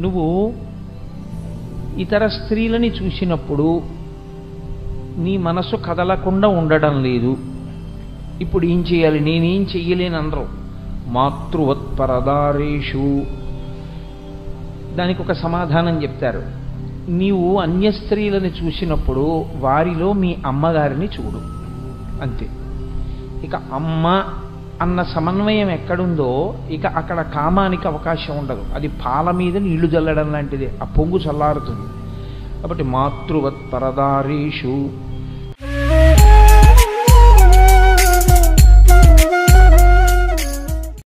నువ్వు ఇతర స్త్రీలని చూసినప్పుడు నీ మనసు కదలకుండా ఉండడం లేదు. ఇప్పుడు ఏం చేయాలి? నేనేం చెయ్యలేను మాతృవత్పరదారేషు. దానికి ఒక సమాధానం చెప్తారు. నీవు అన్య స్త్రీలను చూసినప్పుడు వారిలో మీ అమ్మగారిని చూడు. అంతే. ఇక అమ్మ అన్న సమన్వయం ఎక్కడుందో ఇక అక్కడ కామానికి అవకాశం ఉండదు. అది పాల మీద నీళ్ళు చల్లడం లాంటిది. ఆ పొంగు చల్లారుతుంది. కాబట్టి మాతృవత్ పరదారీషు